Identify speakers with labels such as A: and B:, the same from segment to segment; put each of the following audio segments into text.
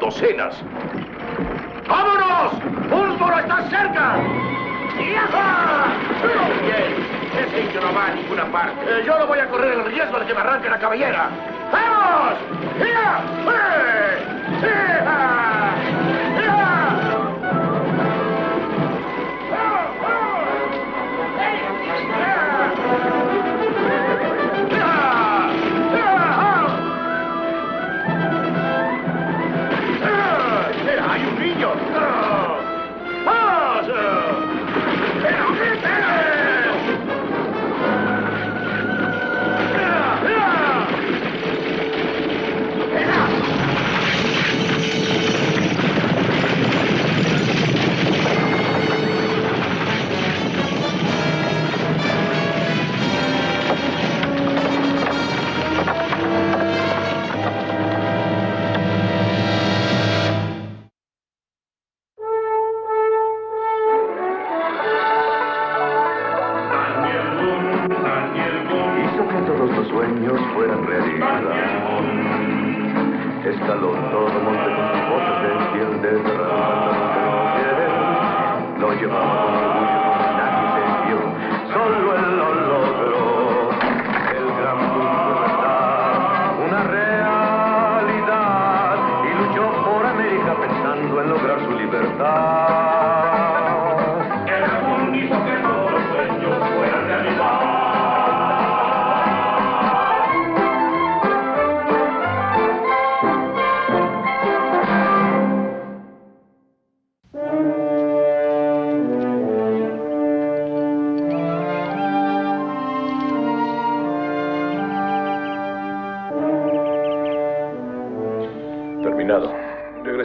A: un indio hay docenas. ¡Vámonos! ¡Púlsboro está cerca! ¡Viaja!
B: Bien, ese indio no va a ninguna parte.
A: Eh, yo no voy a correr el riesgo de que me arranque la cabellera. ¡Vamos! ¡Ya! ¡Eh! ¡Ya!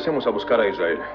A: Regresemos a buscar a Israel.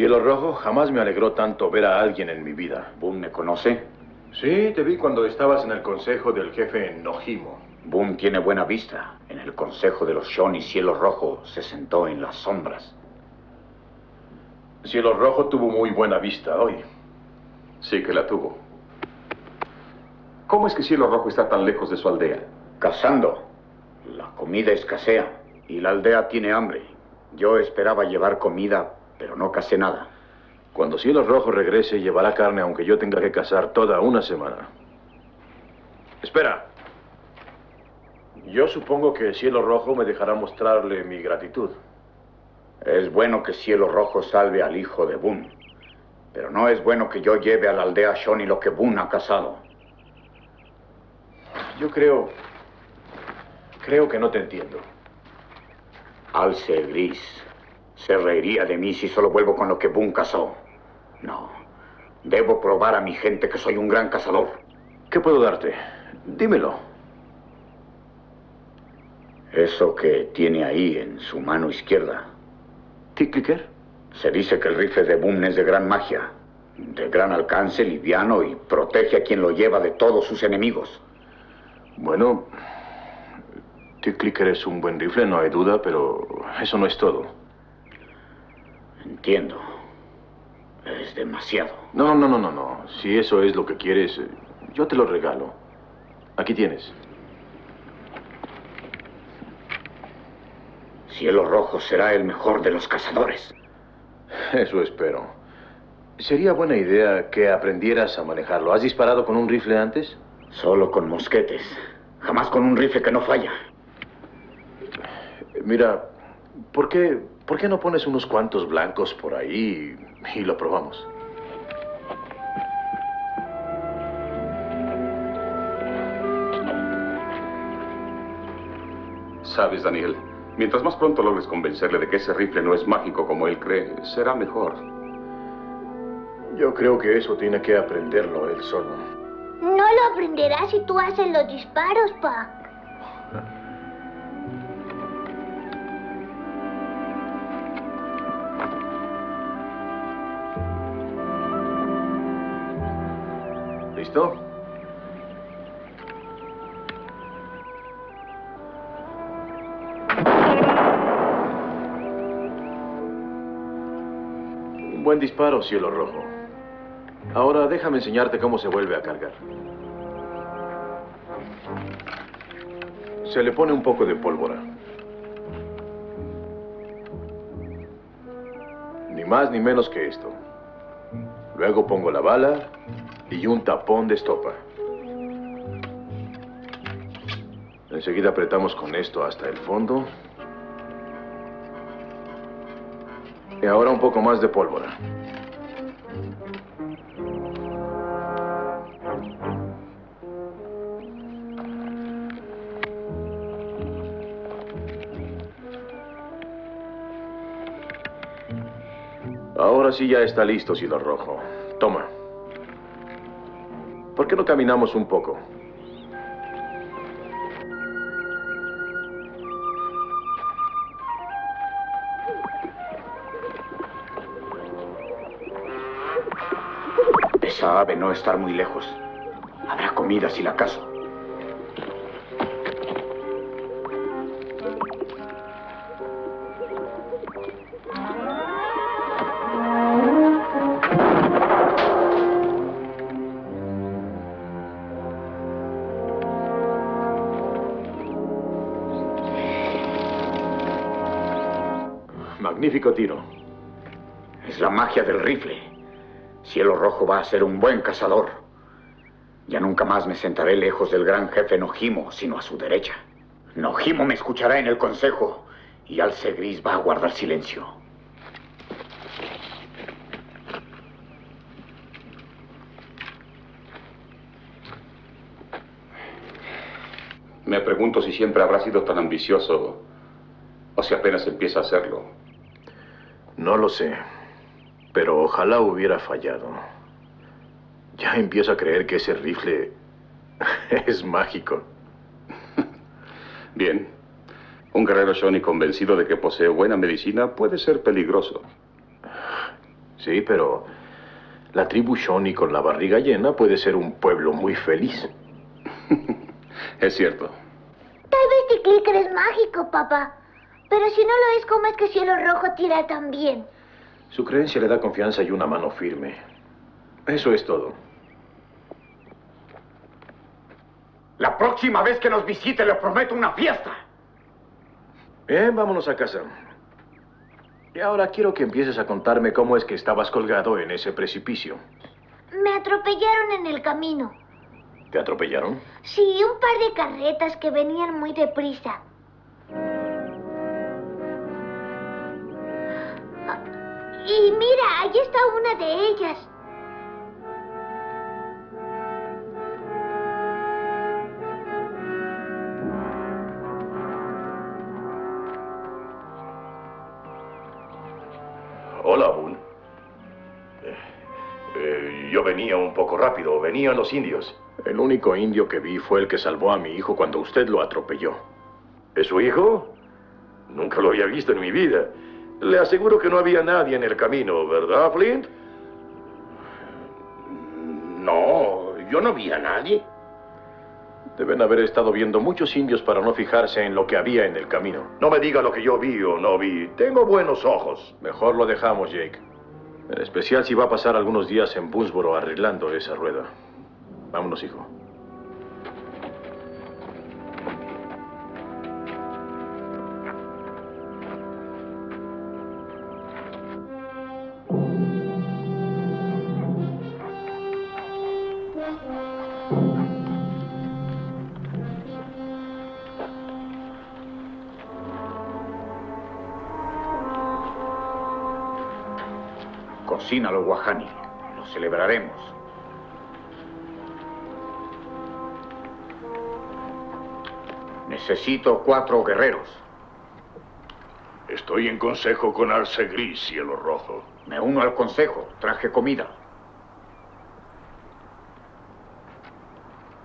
A: Cielo Rojo jamás me alegró tanto ver a alguien en mi vida.
C: ¿Boone me conoce?
A: Sí, te vi cuando estabas en el consejo del jefe en Nojimo.
C: Boone tiene buena vista. En el consejo de los Shawnee Cielo Rojo se sentó en las sombras.
A: Cielo Rojo tuvo muy buena vista hoy.
D: Sí que la tuvo. ¿Cómo es que Cielo Rojo está tan lejos de su aldea?
C: Cazando. La comida escasea y la aldea tiene hambre. Yo esperaba llevar comida, pero no cacé nada.
A: Cuando Cielo Rojo regrese, llevará carne aunque yo tenga que cazar toda una semana. Espera. Yo supongo que Cielo Rojo me dejará mostrarle mi gratitud.
C: Es bueno que Cielo Rojo salve al hijo de Boone. Pero no es bueno que yo lleve a la aldea Shawnee lo que Boone ha cazado.
A: Yo creo... Creo que no te entiendo.
C: Alce Gris se reiría de mí si solo vuelvo con lo que Boone cazó. No, Debo probar a mi gente que soy un gran cazador.
A: ¿Qué puedo darte? Dímelo.
C: Eso que tiene ahí en su mano izquierda.
A: ¿Ticklicker?
C: Se dice que el rifle de Boom es de gran magia, de gran alcance, liviano y protege a quien lo lleva de todos sus enemigos.
A: Bueno, Ticklicker es un buen rifle, no hay duda, pero eso no es todo.
C: Entiendo. Es demasiado.
A: No, no, no, no, no. Si eso es lo que quieres, eh, yo te lo regalo. Aquí tienes.
C: Cielo Rojo será el mejor de los cazadores.
A: Eso espero. Sería buena idea que aprendieras a manejarlo. ¿Has disparado con un rifle antes?
C: Solo con mosquetes. Jamás con un rifle que no falla.
A: Mira, ¿por qué, ¿por qué no pones unos cuantos blancos por ahí y, lo probamos?
D: Sabes, Daniel, mientras más pronto logres convencerle de que ese rifle no es mágico como él cree, será mejor.
A: Yo creo que eso tiene que aprenderlo él solo.
E: No lo aprenderás si tú haces los disparos, pa.
A: ¿Listo? Un buen disparo, cielo rojo. Ahora déjame enseñarte cómo se vuelve a cargar. Se le pone un poco de pólvora. Ni más ni menos que esto. Luego pongo la bala y un tapón de estopa. Enseguida apretamos con esto hasta el fondo. Y ahora un poco más de pólvora. Ahora sí ya está listo, Cielo Rojo. Toma. ¿Por qué no caminamos un poco?
C: Esa ave no estar muy lejos. Habrá comida si la caso.
A: Tiro.
C: Es la magia del rifle. Cielo Rojo va a ser un buen cazador. Ya nunca más me sentaré lejos del gran jefe Nojimo, sino a su derecha. Nojimo me escuchará en el consejo y Alce Gris va a guardar silencio.
D: Me pregunto si siempre habrá sido tan ambicioso o si apenas empieza a hacerlo.
A: No lo sé, pero ojalá hubiera fallado. Ya empiezo a creer que ese rifle es mágico.
D: Bien. Un guerrero Shawnee convencido de que posee buena medicina puede ser peligroso.
A: Sí, pero la tribu Shawnee con la barriga llena puede ser un pueblo muy feliz.
D: Es cierto.
E: Tal vez Ticlicker es mágico, papá. Pero si no lo es, ¿cómo es que Cielo Rojo tira tan bien?
A: Su creencia le da confianza y una mano firme. Eso es todo.
C: La próxima vez que nos visite le prometo una fiesta.
A: Bien, vámonos a casa. Y ahora quiero que empieces a contarme cómo es que estabas colgado en ese precipicio.
E: Me atropellaron en el camino.
A: ¿Te atropellaron?
E: Sí, un par de carretas que venían muy deprisa. Y mira, ahí está una de ellas.
A: Hola, Boone. Eh, eh,
F: yo venía un poco rápido, venían los indios.
A: El único indio que vi fue el que salvó a mi hijo cuando usted lo atropelló.
F: ¿Es su hijo? Nunca lo había visto en mi vida. Le aseguro que no había nadie en el camino, ¿verdad, Flint?
B: No, yo no vi a nadie.
A: Deben haber estado viendo muchos indios para no fijarse en lo que había en el camino.
F: No me diga lo que yo vi o no vi. Tengo buenos ojos.
A: Mejor lo dejamos, Jake. En especial si va a pasar algunos días en Boonsboro arreglando esa rueda. Vámonos, hijo.
C: Cocínalo, Guajani. Lo celebraremos. Necesito cuatro guerreros.
B: Estoy en consejo con Arce Gris, cielo rojo.
C: Me uno al consejo. Traje comida.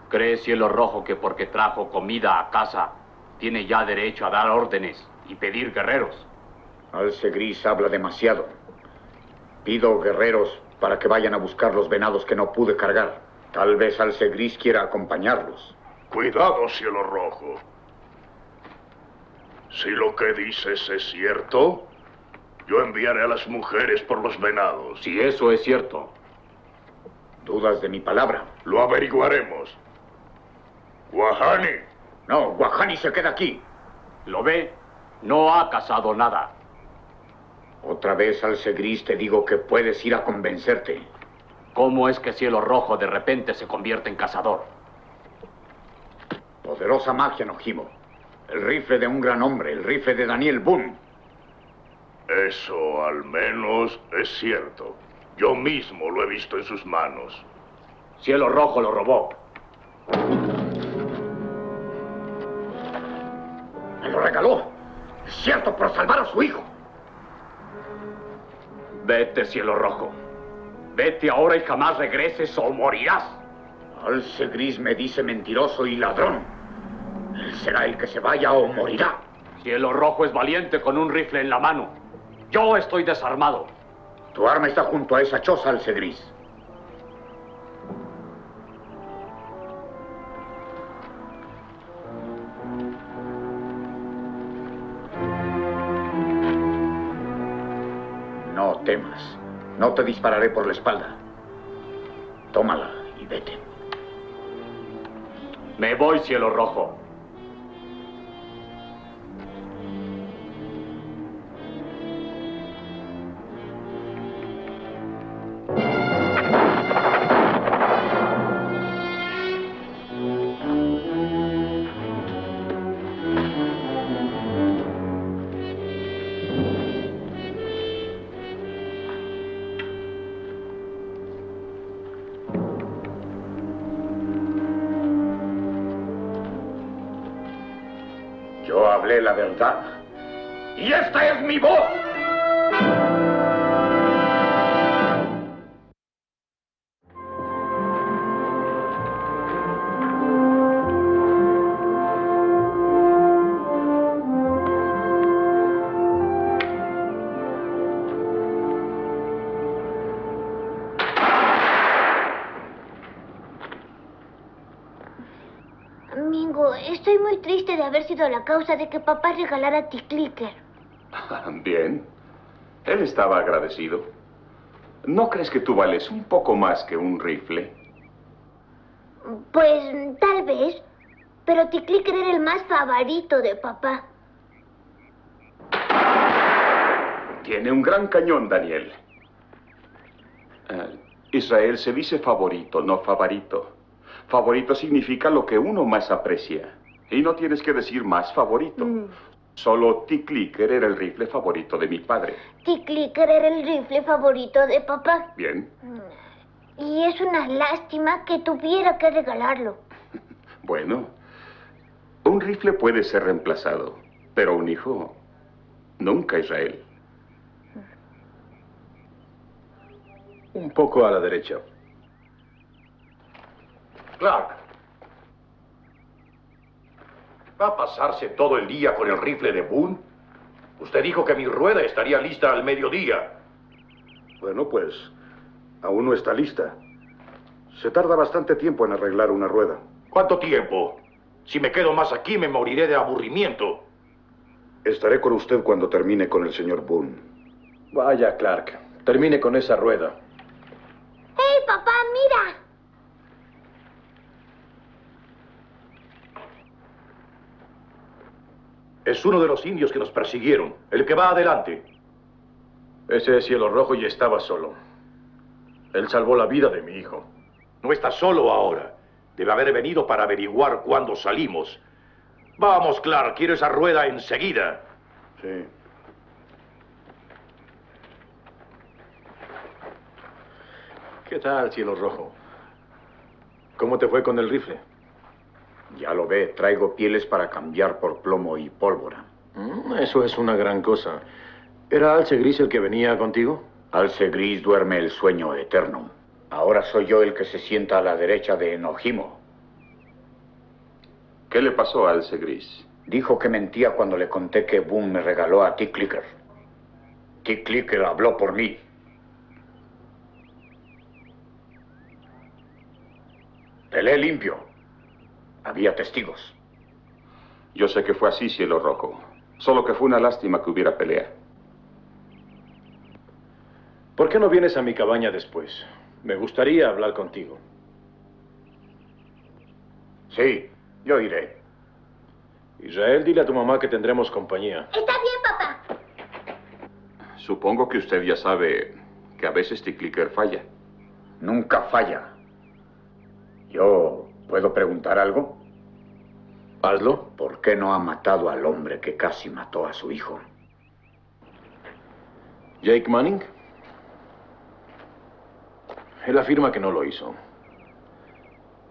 G: ¿Cree Cielo Rojo que porque trajo comida a casa tiene ya derecho a dar órdenes y pedir guerreros?
C: Alce Gris habla demasiado. Pido guerreros para que vayan a buscar los venados que no pude cargar. Tal vez Alce Gris quiera acompañarlos.
B: Cuidado, cielo rojo. Si lo que dices es cierto, yo enviaré a las mujeres por los venados.
G: Si eso es cierto,
C: ¿Dudas de mi palabra?
B: Lo averiguaremos. Guajani,
C: No, Guajani se queda aquí.
G: ¿lo ve? No ha casado nada.
C: Otra vez, Alce Gris, te digo que puedes ir a convencerte.
G: ¿Cómo es que Cielo Rojo de repente se convierte en cazador?
C: Poderosa magia, Nojimo. El rifle de un gran hombre, el rifle de Daniel Boone.
B: eso al menos es cierto. Yo mismo lo he visto en sus manos.
G: Cielo Rojo lo robó.
C: Me lo regaló. Es cierto, por salvar a su hijo.
G: Vete, Cielo Rojo. Vete ahora y jamás regreses o morirás.
C: Alce Gris me dice mentiroso y ladrón. Él será el que se vaya o morirá.
G: Cielo Rojo es valiente con un rifle en la mano. Yo estoy desarmado.
C: Tu arma está junto a esa choza, Alce Gris. No te dispararé por la espalda. Tómala y vete.
G: Me voy, Cielo Rojo.
C: Esta es mi voz.
E: Mingo, estoy muy triste de haber sido la causa de que papá regalara a ti Clicker.
D: Bien. Él estaba agradecido. ¿No crees que tú vales un poco más que un rifle?
E: Pues tal vez. Pero T-Clicker era el más favorito de papá.
D: Tiene un gran cañón, Daniel. Eh, Israel se dice favorito, no favorito. Favorito significa lo que uno más aprecia. Y no tienes que decir más favorito. Solo T-Clicker era el rifle favorito de mi padre.
E: T-Clicker era el rifle favorito de papá.
D: Bien.
E: Y es una lástima que tuviera que regalarlo.
D: Bueno, un rifle puede ser reemplazado, pero un hijo nunca, Israel.
A: Un poco a la derecha.
F: Clark. ¿Va a pasarse todo el día con el rifle de Boone? Usted dijo que mi rueda estaría lista al mediodía.
H: Bueno, pues aún no está lista. Se tarda bastante tiempo en arreglar una rueda.
F: ¿Cuánto tiempo? Si me quedo más aquí, me moriré de aburrimiento.
H: Estaré con usted cuando termine con el señor Boone.
A: Vaya, Clark. Termine con esa rueda.
E: ¡Hey, papá, mira!
F: Es uno de los indios que nos persiguieron, el que va adelante.
A: Ese es cielo rojo y estaba solo. Él salvó la vida de mi hijo.
F: No está solo ahora. Debe haber venido para averiguar cuándo salimos. Vamos, Clark, quiero esa rueda enseguida.
H: Sí.
A: ¿Qué tal, cielo rojo? ¿Cómo te fue con el rifle?
C: Ya lo ve, traigo pieles para cambiar por plomo y pólvora.
A: Mm, Eso es una gran cosa. ¿Era Alce Gris el que venía contigo?
C: Alce Gris duerme el sueño eterno. Ahora soy yo el que se sienta a la derecha de Enojimo.
D: ¿Qué le pasó a Alce Gris?
C: Dijo que mentía cuando le conté que Boone me regaló a Tick Clicker. Tick Clicker habló por mí. Pelé limpio. Había testigos.
D: Yo sé que fue así, cielo rojo. Solo que fue una lástima que hubiera pelea.
A: ¿Por qué no vienes a mi cabaña después? Me gustaría hablar contigo.
C: Sí, yo iré.
A: Israel, dile a tu mamá que tendremos compañía.
E: Está bien, papá.
D: Supongo que usted ya sabe que a veces T-Clicker falla.
C: Nunca falla. ¿Yo puedo preguntar algo?
A: Hazlo.
C: ¿Por qué no ha matado al hombre que casi mató a su hijo?
A: Jake Manning. Él afirma que no lo hizo.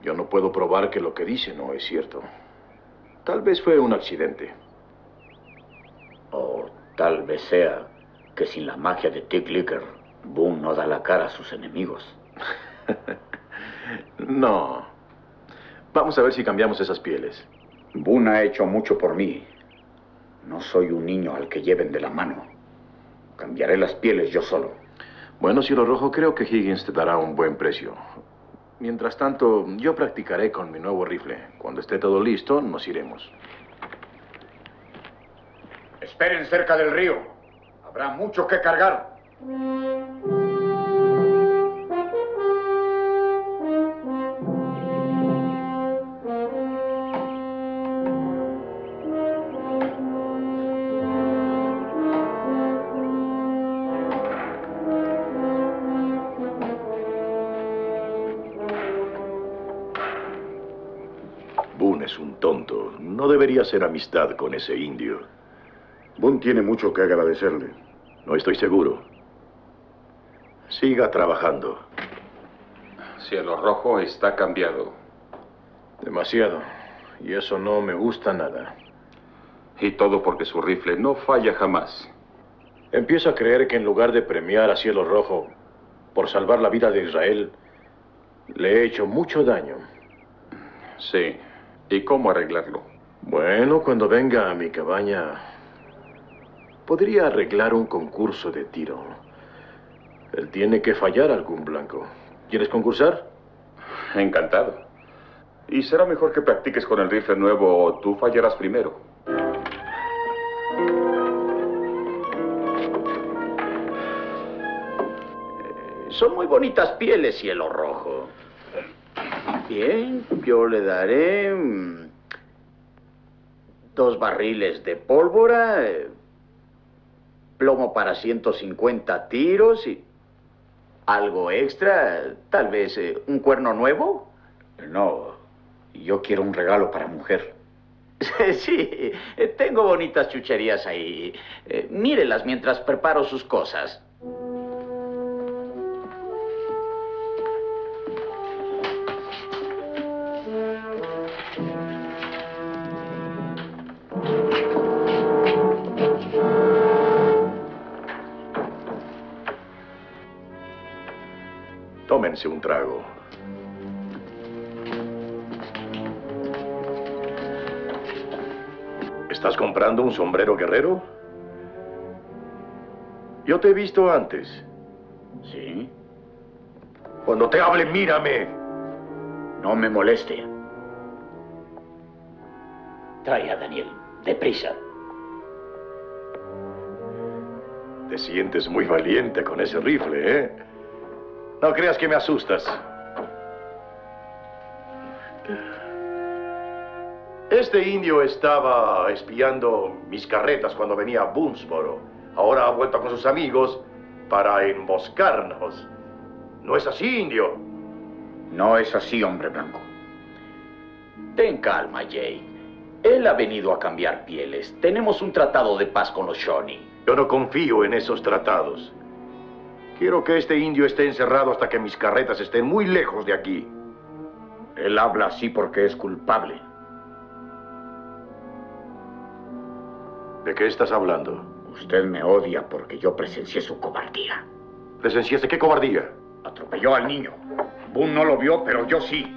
A: Yo no puedo probar que lo que dice no es cierto. Tal vez fue un accidente.
C: O tal vez sea que sin la magia de Tick Licker, Boone no da la cara a sus enemigos.
A: No. Vamos a ver si cambiamos esas pieles.
C: Boone ha hecho mucho por mí. No soy un niño al que lleven de la mano. Cambiaré las pieles yo solo.
A: Bueno, cielo rojo, creo que Higgins te dará un buen precio. Mientras tanto, yo practicaré con mi nuevo rifle. Cuando esté todo listo, nos iremos.
C: Esperen cerca del río. Habrá mucho que cargar.
F: Debería hacer amistad con ese indio.
H: Boone tiene mucho que agradecerle.
F: No estoy seguro. Siga trabajando.
D: Cielo rojo está cambiado.
A: Demasiado. Y eso no me gusta nada.
D: Y todo porque su rifle no falla jamás.
A: Empiezo a creer que en lugar de premiar a Cielo Rojo por salvar la vida de Israel, le he hecho mucho daño.
D: Sí. ¿Y cómo arreglarlo?
A: Bueno, cuando venga a mi cabaña, podría arreglar un concurso de tiro. Él tiene que fallar algún blanco. ¿Quieres concursar?
D: Encantado. Y será mejor que practiques con el rifle nuevo o tú fallarás primero.
C: Son muy bonitas pieles, cielo rojo. Bien, yo le daré mm, dos barriles de pólvora, eh, plomo para 150 tiros y algo extra, tal vez eh, un cuerno nuevo. No, yo quiero un regalo para mujer. Sí, eh, tengo bonitas chucherías ahí. Mírelas mientras preparo sus cosas.
F: Un trago. ¿Estás comprando un sombrero guerrero? Yo te he visto antes.
C: ¿Sí?
F: Cuando te hable, mírame.
C: No me moleste. Trae a Daniel, deprisa.
F: Te sientes muy valiente con ese rifle, ¿eh? No creas que me asustas. Este indio estaba espiando mis carretas cuando venía a Boomsboro. Ahora ha vuelto con sus amigos para emboscarnos. ¿No es así, indio?
C: No es así, hombre blanco. Ten calma, Jake. Él ha venido a cambiar pieles. Tenemos un tratado de paz con los Shawnee.
F: Yo no confío en esos tratados. Quiero que este indio esté encerrado hasta que mis carretas estén muy lejos de aquí.
C: Él habla así porque es culpable.
F: ¿De qué estás hablando?
C: Usted me odia porque yo presencié su cobardía.
F: ¿Presenciaste qué cobardía?
C: Atropelló al niño. Boone no lo vio, pero yo sí.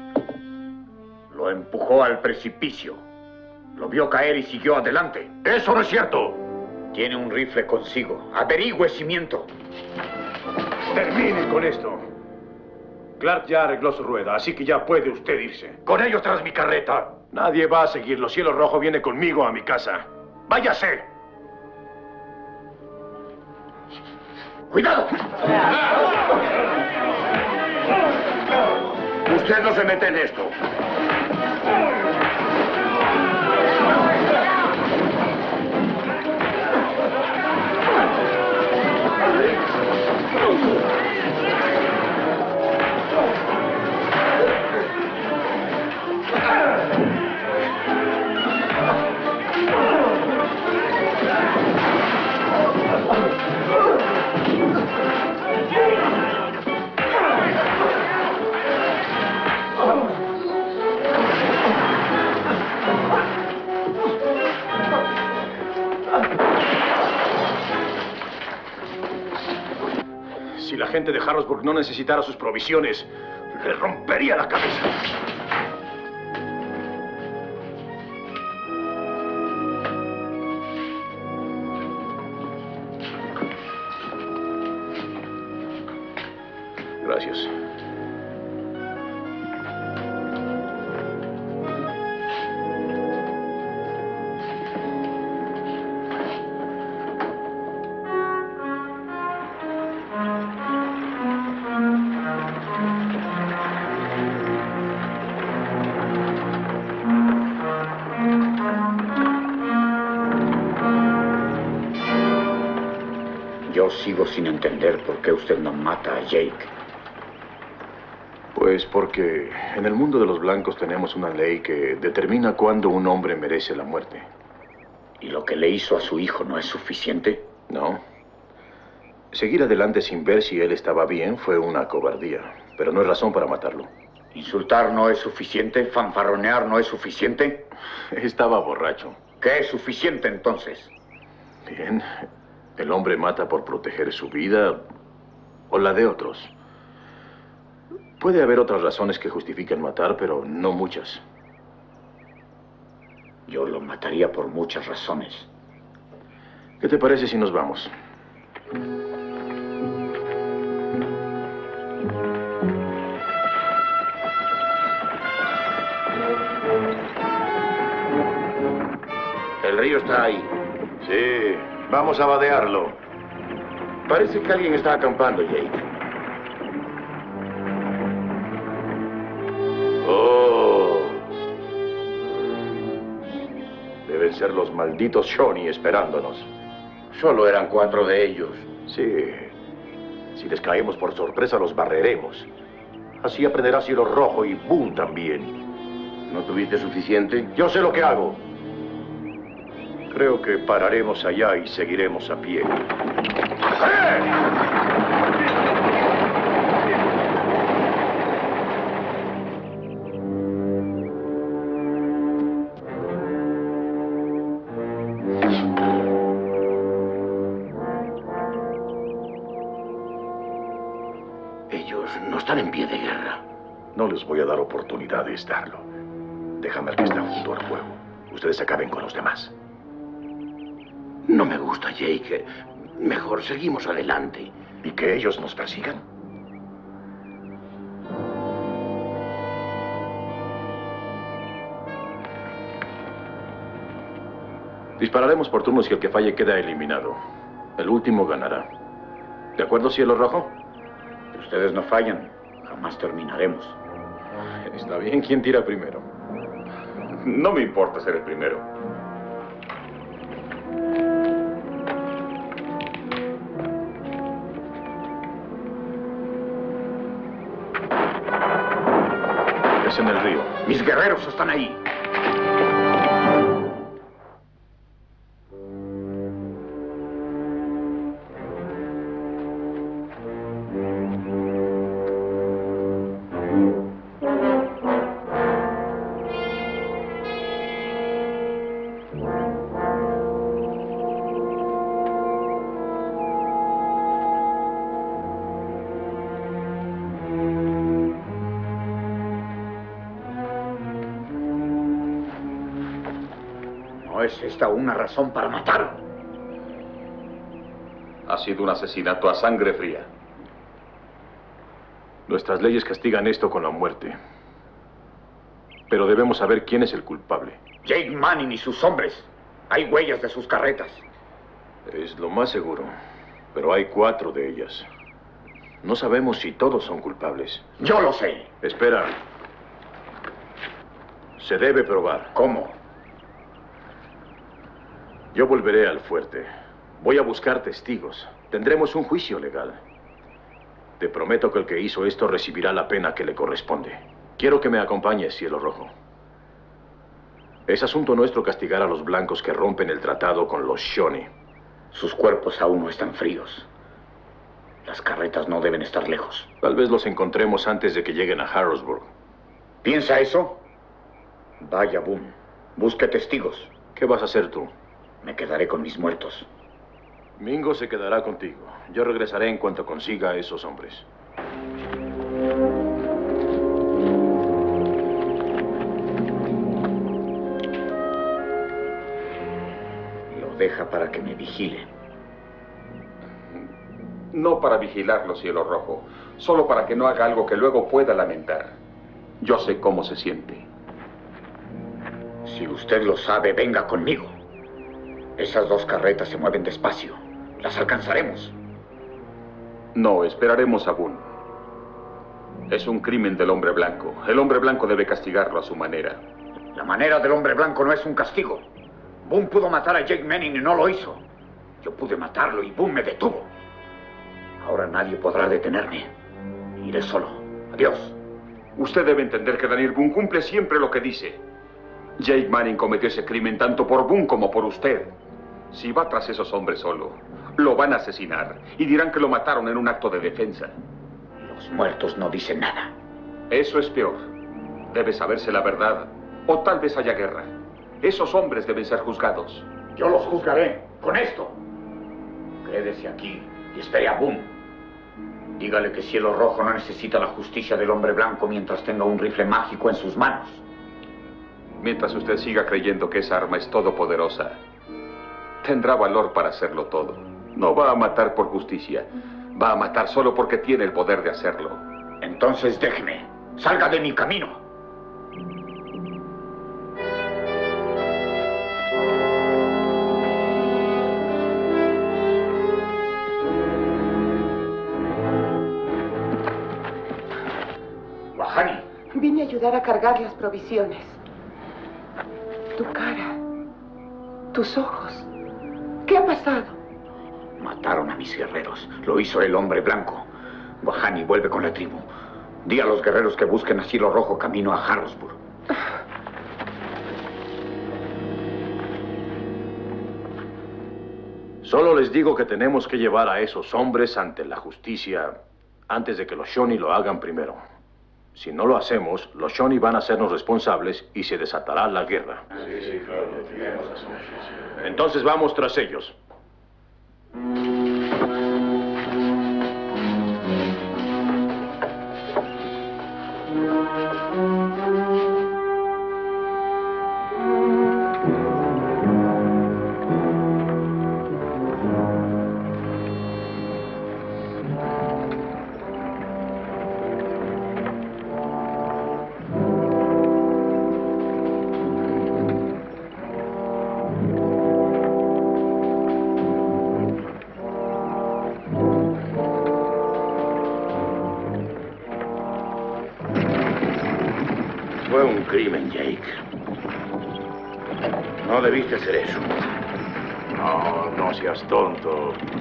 C: Lo empujó al precipicio. Lo vio caer y siguió adelante.
F: ¡Eso no es cierto!
C: Tiene un rifle consigo. Averigüe si miento.
A: Termine con esto. Clark ya arregló su rueda, así que ya puede usted irse.
F: Con ellos tras mi carreta. Nadie va a seguirlo. Cielo Rojo viene conmigo a mi casa. ¡Váyase!
C: ¡Cuidado!
B: Usted no se mete en esto.
A: No necesitara sus provisiones, le rompería la cabeza.
C: Sigo sin entender por qué usted no mata a Jake.
A: Pues porque en el mundo de los blancos tenemos una ley que determina cuándo un hombre merece la muerte.
C: ¿Y lo que le hizo a su hijo no es suficiente?
A: No. Seguir adelante sin ver si él estaba bien fue una cobardía, pero no es razón para matarlo.
C: ¿Insultar no es suficiente? ¿Fanfarronear no es suficiente?
A: Estaba borracho.
C: ¿Qué es suficiente entonces?
A: Bien. El hombre mata por proteger su vida o la de otros. Puede haber otras razones que justifiquen matar, pero no muchas.
C: Yo lo mataría por muchas razones.
A: ¿Qué te parece si nos vamos?
F: El río está ahí. Sí, vamos a vadearlo. Parece que alguien está acampando, Jake. Oh. Deben ser los malditos Shawnee esperándonos.
B: Solo eran cuatro de ellos.
F: Sí. Si les caemos por sorpresa, los barreremos. Así aprenderá Cielo Rojo y Boom también.
B: ¿No tuviste suficiente?
F: Yo sé lo que hago. Creo que pararemos allá y seguiremos a pie.
B: Ellos no están en pie de guerra.
F: No les voy a dar oportunidad de estarlo. Déjame al que está junto al fuego. Ustedes acaben con los demás.
I: No me gusta, Jake. Mejor seguimos adelante.
F: ¿Y que ellos nos persigan?
A: Dispararemos por turnos y el que falle queda eliminado. El último ganará. ¿De acuerdo, cielo rojo?
C: Si ustedes no fallan, jamás terminaremos.
A: Está bien, ¿quién tira primero?
D: No me importa ser el primero.
A: En el río.
C: Mis guerreros están ahí. ¿No es esta una razón para matar?
D: Ha sido un asesinato a sangre fría.
A: Nuestras leyes castigan esto con la muerte. Pero debemos saber quién es el culpable.
C: Jake Manning y sus hombres. Hay huellas de sus carretas.
A: Es lo más seguro. Pero hay cuatro de ellas. No sabemos si todos son culpables.
C: Yo lo sé.
A: Espera. Se debe probar.
C: ¿Cómo?
A: Yo volveré al fuerte. Voy a buscar testigos. Tendremos un juicio legal. Te prometo que el que hizo esto recibirá la pena que le corresponde. Quiero que me acompañes, Cielo Rojo. Es asunto nuestro castigar a los blancos que rompen el tratado con los Shawnee.
C: Sus cuerpos aún no están fríos. Las carretas no deben estar lejos.
A: Tal vez los encontremos antes de que lleguen a Harrisburg.
C: ¿Piensa eso? Vaya, Boone. Busque testigos.
A: ¿Qué vas a hacer tú?
C: Me quedaré con mis muertos.
A: Mingo se quedará contigo. Yo regresaré en cuanto consiga a esos hombres.
C: Lo deja para que me vigile.
D: No para vigilarlo, cielo rojo. Solo para que no haga algo que luego pueda lamentar. Yo sé cómo se siente.
C: Si usted lo sabe, venga conmigo. Esas dos carretas se mueven despacio. Las alcanzaremos.
D: No, esperaremos a Boone. Es un crimen del hombre blanco. El hombre blanco debe castigarlo a su manera.
C: La manera del hombre blanco no es un castigo. Boone pudo matar a Jake Manning y no lo hizo. Yo pude matarlo y Boone me detuvo. Ahora nadie podrá detenerme. Iré solo. Adiós.
D: Usted debe entender que Daniel Boone cumple siempre lo que dice. Jake Manning cometió ese crimen tanto por Boone como por usted. Si va tras esos hombres solo, lo van a asesinar y dirán que lo mataron en un acto de defensa.
C: Los muertos no dicen nada.
D: Eso es peor. Debe saberse la verdad. O tal vez haya guerra. Esos hombres deben ser juzgados.
C: Yo los juzgaré con esto. Quédese aquí y espere a Boone. Dígale que Cielo Rojo no necesita la justicia del hombre blanco mientras tenga un rifle mágico en sus manos.
D: Mientras usted siga creyendo que esa arma es todopoderosa, tendrá valor para hacerlo todo. No va a matar por justicia. Va a matar solo porque tiene el poder de hacerlo.
C: Entonces déjeme. Salga de mi camino. Wahani.
J: Vine a ayudar a cargar las provisiones. Tu cara. Tus ojos. ¿Qué ha pasado?
C: Mataron a mis guerreros. Lo hizo el hombre blanco. Wahani vuelve con la tribu. Di a los guerreros que busquen asilo rojo camino a Harrisburg.
A: Solo les digo que tenemos que llevar a esos hombres ante la justicia antes de que los Shawnee lo hagan primero. Si no lo hacemos, los Shawnee van a hacernos responsables y se desatará la guerra. Entonces vamos tras ellos.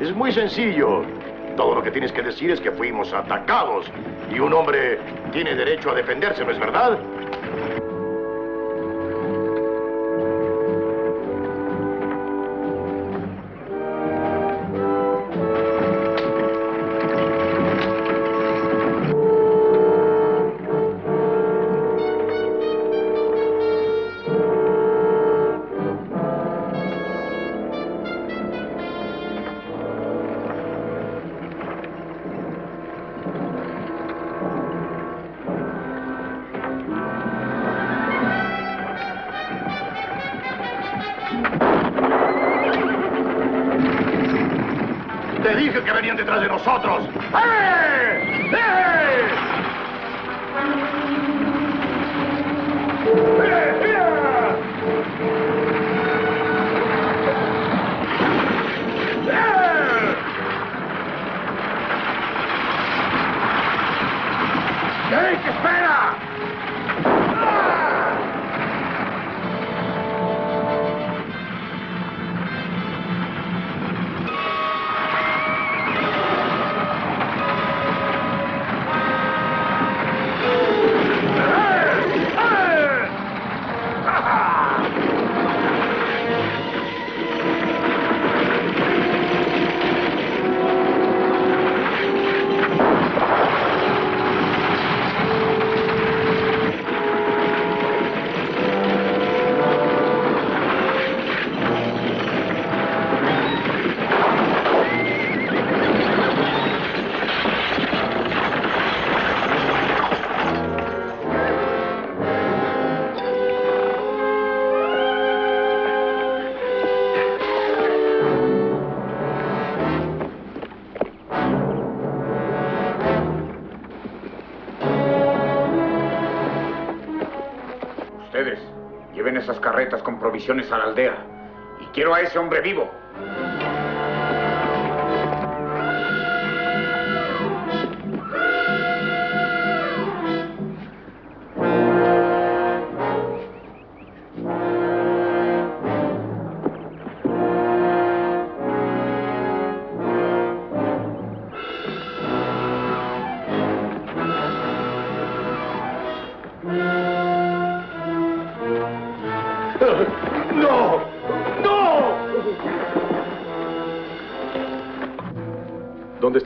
F: Es muy sencillo. Todo lo que tienes que decir es que fuimos atacados. Y un hombre tiene derecho a defenderse, ¿no es verdad? De nosotros. ¡Eh! ¡Eh! ¡Eh! ¡Eh! ¡Jake, espera!
C: Carretas con provisiones a la aldea. Y quiero a ese hombre vivo.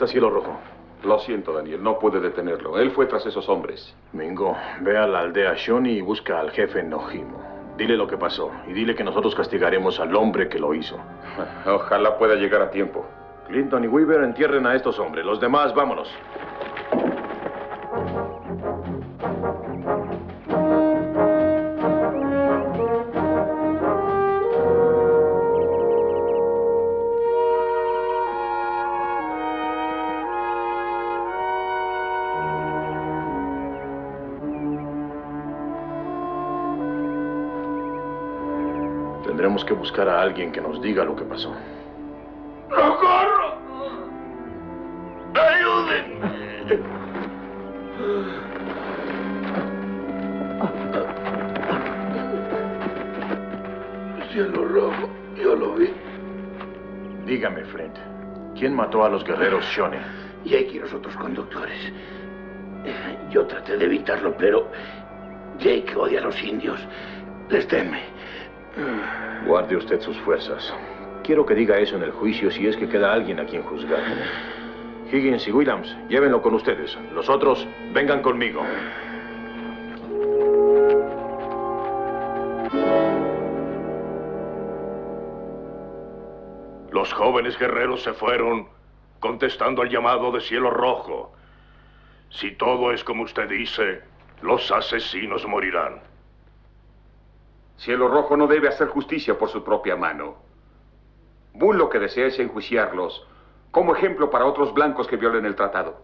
A: Está Cielo Rojo?
D: Lo siento, Daniel, no pude detenerlo. Él fue tras esos hombres.
A: Mingo, ve a la aldea Shoni y busca al jefe Nojimo. Dile lo que pasó y dile que nosotros castigaremos al hombre que lo hizo.
D: Ojalá pueda llegar a tiempo.
A: Clinton y Weaver entierren a estos hombres. Los demás, vámonos. Tendremos que buscar a alguien que nos diga lo que pasó.
B: ¡Socorro! ¡Ayúdenme!
I: Cielo rojo, yo lo vi.
A: Dígame, Flint, ¿quién mató a los guerreros Shone?
I: Jake y los otros conductores. Yo traté de evitarlo, pero Jake odia a los indios. Les teme.
A: Guarde usted sus fuerzas. Quiero que diga eso en el juicio si es que queda alguien a quien juzgar. Higgins y Williams, llévenlo con ustedes. Los otros, vengan conmigo.
B: Los jóvenes guerreros se fueron contestando al llamado de cielo rojo. Si todo es como usted dice, los asesinos morirán.
D: Cielo Rojo no debe hacer justicia por su propia mano. Bull lo que desea es enjuiciarlos como ejemplo para otros blancos que violen el tratado.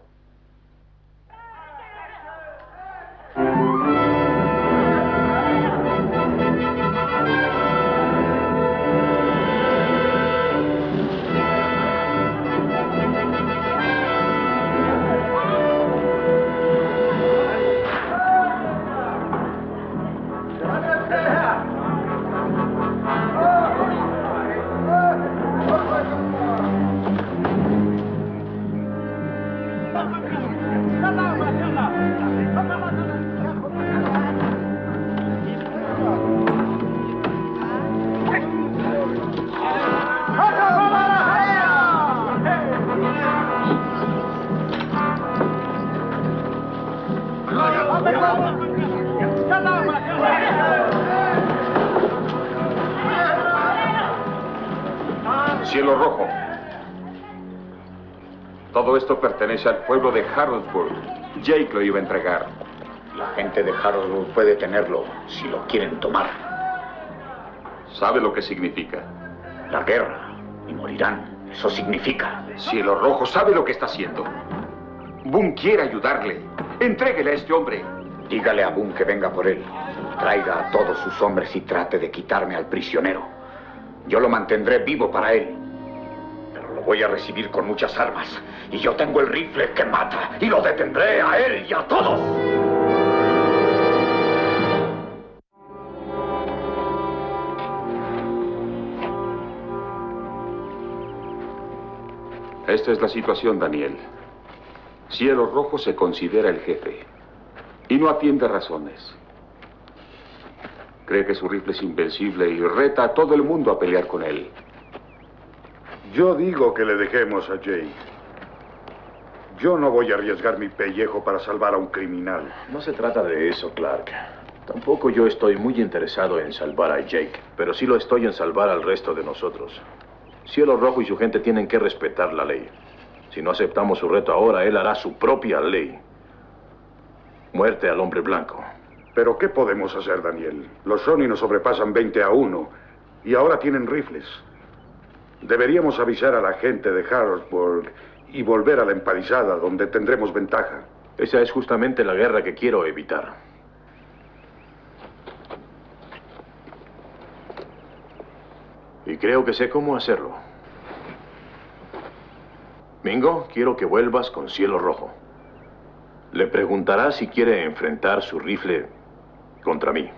D: Pertenece al pueblo de Harrodsburg. Jake lo iba a entregar.
C: La gente de Harrodsburg puede tenerlo si lo quieren tomar.
D: ¿Sabe lo que significa?
C: La guerra. Y morirán. Eso significa.
D: Cielo Rojo sabe lo que está haciendo. Boone quiere ayudarle. Entréguele a este hombre.
C: Dígale a Boone que venga por él. Traiga a todos sus hombres y trate de quitarme al prisionero. Yo lo mantendré vivo para él. Voy a recibir con muchas armas. Y yo tengo el rifle que mata. Y lo detendré a él y a todos.
D: Esta es la situación, Daniel. Cielo Rojo se considera el jefe y no atiende razones. Cree que su rifle es invencible y reta a todo el mundo a pelear con él.
H: Yo digo que le dejemos a Jake. Yo no voy a arriesgar mi pellejo para salvar a un criminal.
A: No se trata de eso, Clark. Tampoco yo estoy muy interesado en salvar a Jake, pero sí lo estoy en salvar al resto de nosotros. Cielo Rojo y su gente tienen que respetar la ley. Si no aceptamos su reto ahora, él hará su propia ley. Muerte al hombre blanco.
H: Pero ¿qué podemos hacer, Daniel? Los Sony nos sobrepasan 20 a 1 y ahora tienen rifles. Deberíamos avisar a la gente de Harrodsburg y volver a la empalizada, donde tendremos ventaja.
A: Esa es justamente la guerra que quiero evitar. Y creo que sé cómo hacerlo. Mingo, quiero que vuelvas con Cielo Rojo. Le preguntará si quiere enfrentar su rifle contra mí.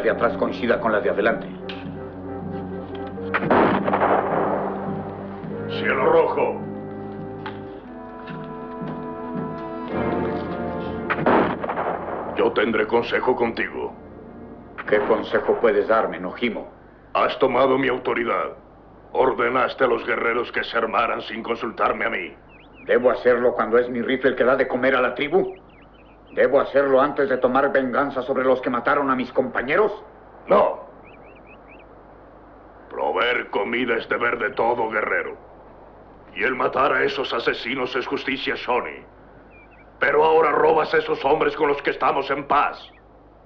C: La de atrás coincida con la de adelante.
B: Cielo Rojo. Yo tendré consejo contigo.
C: ¿Qué consejo puedes darme, Nojimo?
B: Has tomado mi autoridad. Ordenaste a los guerreros que se armaran sin consultarme a mí.
C: ¿Debo hacerlo cuando es mi rifle el que da de comer a la tribu? ¿Debo hacerlo antes de tomar venganza sobre los que mataron a mis compañeros?
B: No. Proveer comida es deber de todo guerrero. Y el matar a esos asesinos es justicia, Shoni. Pero ahora robas a esos hombres con los que estamos en paz.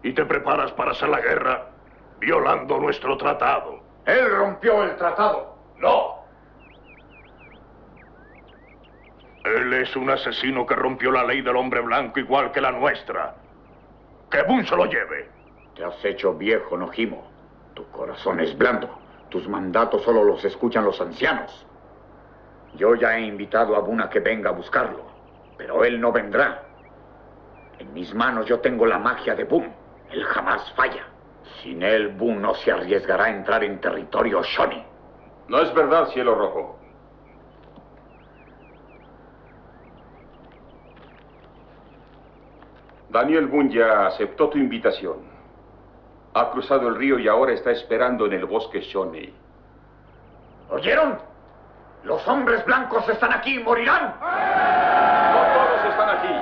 B: Y te preparas para hacer la guerra violando nuestro tratado.
C: Él rompió el tratado.
B: No. Él es un asesino que rompió la ley del hombre blanco igual que la nuestra. Que Boone se lo lleve.
C: Te has hecho viejo, Nojimo. Tu corazón es blando. Tus mandatos solo los escuchan los ancianos. Yo ya he invitado a Boone a que venga a buscarlo, pero él no vendrá. En mis manos yo tengo la magia de Boone. Él jamás falla. Sin él, Boone no se arriesgará a entrar en territorio Shawnee.
D: No es verdad, Cielo Rojo. Daniel Boone ya aceptó tu invitación. Ha cruzado el río y ahora está esperando en el bosque Shawnee.
C: ¿Oyeron? Los hombres blancos están aquí y morirán.
D: No todos están aquí.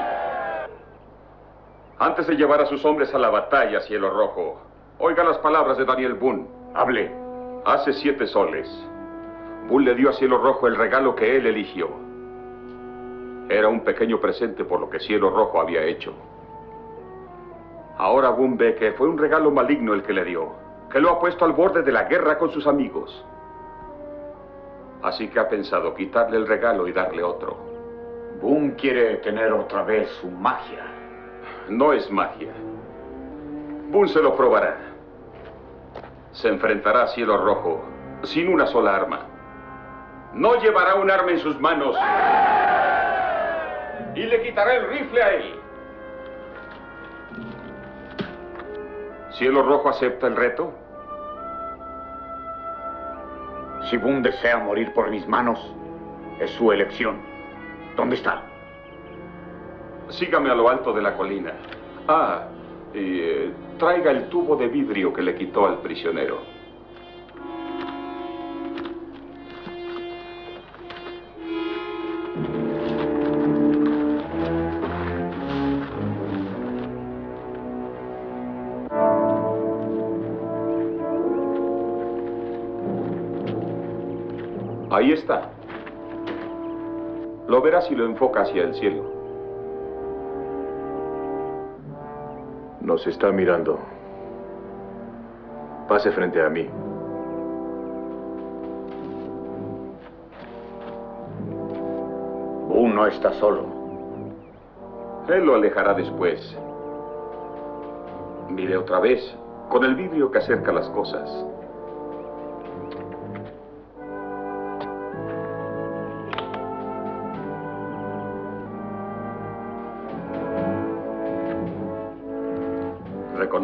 D: Antes de llevar a sus hombres a la batalla, Cielo Rojo, oiga las palabras de Daniel Boone.
C: Hable.
D: Hace siete soles, Boone le dio a Cielo Rojo el regalo que él eligió. Era un pequeño presente por lo que Cielo Rojo había hecho. Ahora ve que fue un regalo maligno el que le dio, que lo ha puesto al borde de la guerra con sus amigos. Así que ha pensado quitarle el regalo y darle otro.
C: Boone quiere tener otra vez su magia.
D: No es magia. Boone se lo probará. Se enfrentará a Cielo Rojo sin una sola arma. No llevará un arma en sus manos. Y y le quitaré el rifle a él. ¿Cielo Rojo acepta el reto?
C: Si Boone desea morir por mis manos, es su elección. ¿Dónde está?
D: Sígame a lo alto de la colina. Ah, y eh, traiga el tubo de vidrio que le quitó al prisionero. Ahí está. Lo verás si lo enfoca hacia el cielo.
A: Nos está mirando. Pase frente a mí.
C: Boone no está solo.
D: Él lo alejará después. Mire otra vez, con el vidrio que acerca las cosas.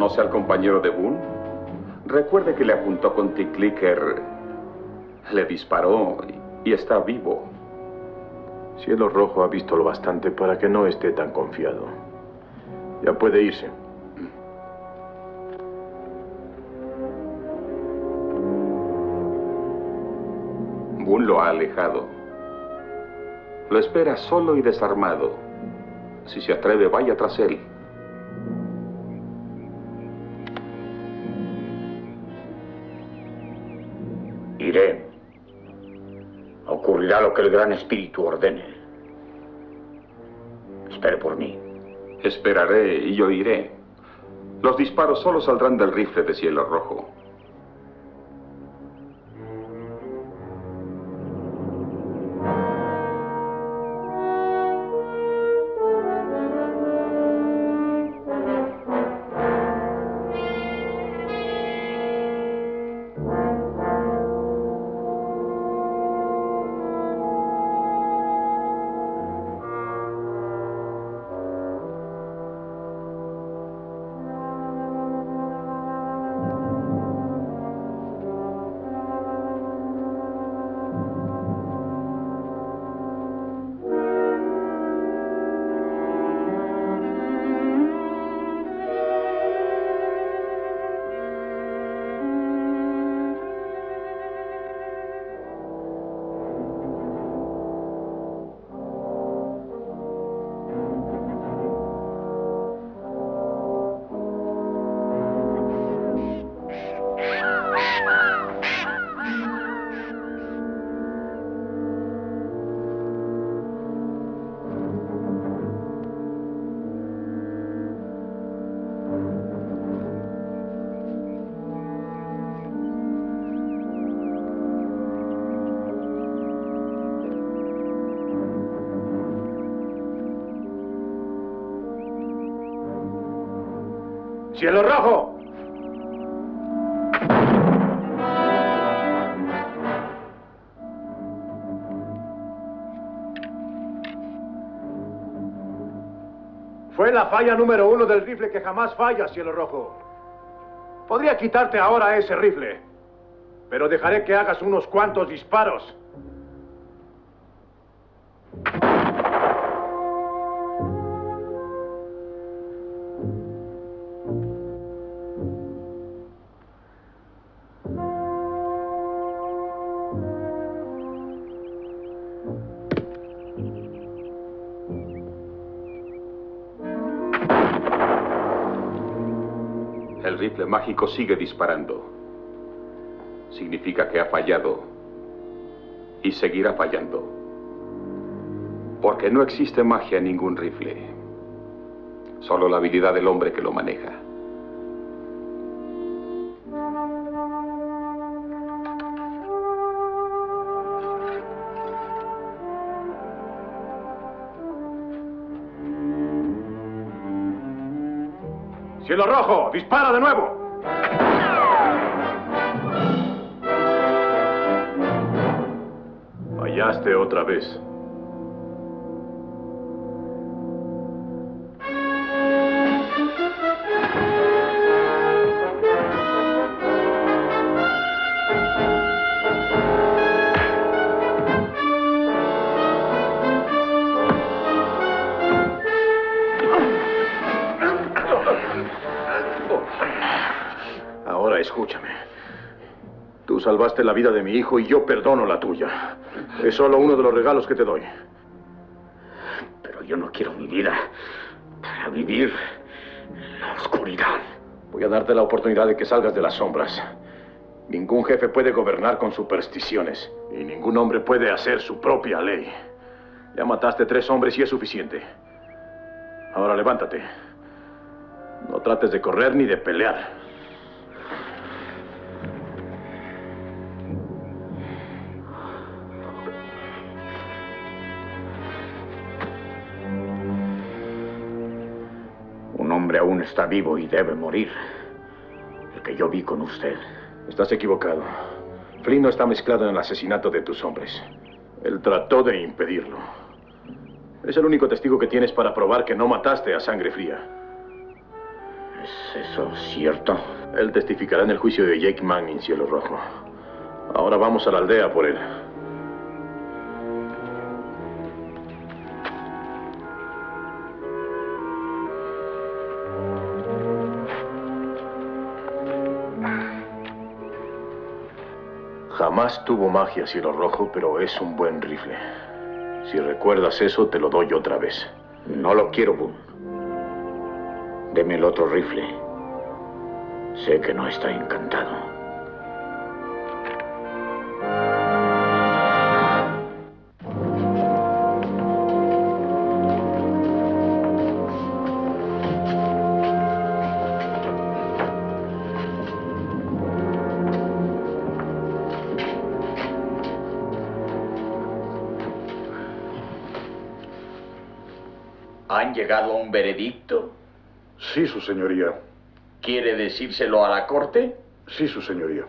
D: ¿Reconoce al compañero de Boone? Recuerde que le apuntó con Tick Clicker, le disparó y, y está vivo.
A: Cielo Rojo ha visto lo bastante para que no esté tan confiado. Ya puede irse.
D: Boone lo ha alejado. Lo espera solo y desarmado. Si se atreve, vaya tras él.
C: Ocurrirá lo que el Gran Espíritu ordene. Espere por mí.
D: Esperaré y oiré. Los disparos solo saldrán del rifle de cielo rojo.
F: ¡Cielo rojo! Fue la falla número uno del rifle que jamás falla, cielo rojo. Podría quitarte ahora ese rifle, pero dejaré que hagas unos cuantos disparos.
D: Mágico sigue disparando. Significa que ha fallado y seguirá fallando. Porque no existe magia en ningún rifle. Solo la habilidad del hombre que lo maneja.
F: ¡Cielo rojo! ¡Dispara de nuevo!
A: otra vez. Ahora escúchame. Tú salvaste la vida de mi hijo y yo perdono la tuya. Es solo uno de los regalos que te doy.
C: Pero yo no quiero mi vida para vivir en la oscuridad.
A: Voy a darte la oportunidad de que salgas de las sombras. Ningún jefe puede gobernar con supersticiones y ningún hombre puede hacer su propia ley. Ya mataste tres hombres y es suficiente. Ahora levántate. No trates de correr ni de pelear.
C: Aún está vivo y debe morir. El que yo vi con usted.
A: Estás equivocado. Flynn no está mezclado en el asesinato de tus hombres. Él trató de impedirlo. Es el único testigo que tienes para probar que no mataste a sangre fría.
C: ¿Es eso cierto?
A: Él testificará en el juicio de Jake Manning, Cielo Rojo. Ahora vamos a la aldea por él. Jamás tuvo magia Cielo Rojo, pero es un buen rifle. Si recuerdas eso, te lo doy otra vez.
C: No lo quiero, Boone. Deme el otro rifle. Sé que no está encantado.
K: Llegado a un veredicto?
H: Sí, su señoría.
K: ¿Quiere decírselo a la corte?
H: Sí, su señoría.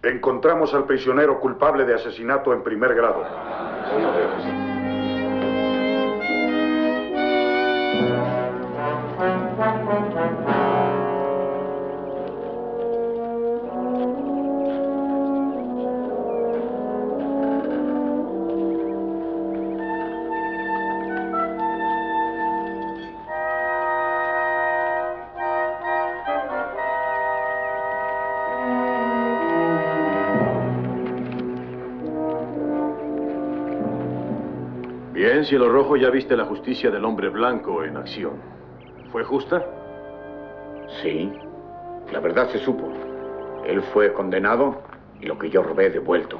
H: Encontramos al prisionero culpable de asesinato en primer grado.
A: Cielo Rojo, ya viste la justicia del hombre blanco en acción. ¿Fue justa?
C: Sí. La verdad se supo. Él fue condenado y lo que yo robé devuelto.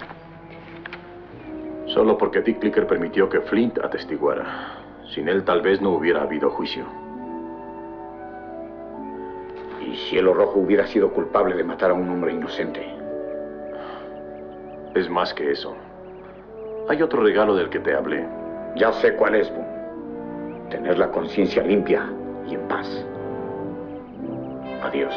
A: Solo porque Dick Clicker permitió que Flint atestiguara. Sin él tal vez no hubiera habido juicio.
C: Y Cielo Rojo hubiera sido culpable de matar a un hombre inocente.
A: Es más que eso. Hay otro regalo del que te hablé.
C: Ya sé cuál es, Boone. Tener la conciencia limpia y en paz. Adiós.